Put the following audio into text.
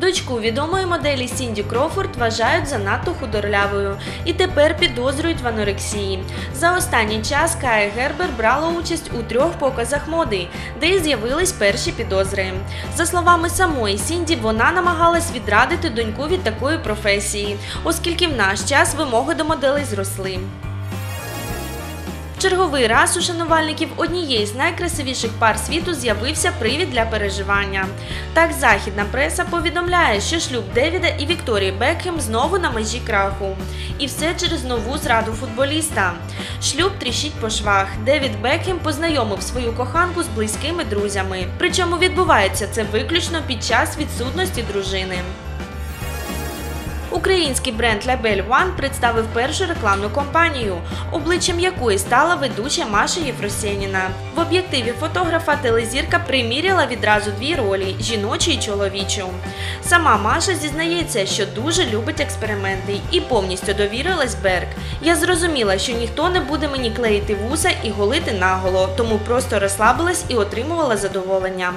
Доньку відомої моделі Сінді Крофорд вважають занадто худорлявою і тепер підозрюють в анорексії. За останній час Кая Гербер брала участь у трьох показах моди, де й з'явились перші підозри. За словами самої Сінді, вона намагалась відрадити доньку від такої професії, оскільки в наш час вимоги до моделей зросли. Черговий раз у шанувальників однієї з найкрасивіших пар світу з'явився привід для переживання. Так, західна преса повідомляє, що шлюб Девіда і Вікторії Бекхем знову на межі краху. І все через нову зраду футболіста. Шлюб тріщить по швах. Девід Бекхем познайомив свою коханку з близькими друзями. Причому відбувається це виключно під час відсутності дружини. Український бренд Label One представив першу рекламну кампанію, обличчям якої стала ведуча Маша Єфросєніна. В об'єктиві фотографа телезірка приміряла відразу дві ролі жіночу і чоловічу. Сама Маша зізнається, що дуже любить експерименти і повністю довірилась Берг. Я зрозуміла, що ніхто не буде мені клеїти вуса і голити наголо, тому просто розслабилась і отримувала задоволення.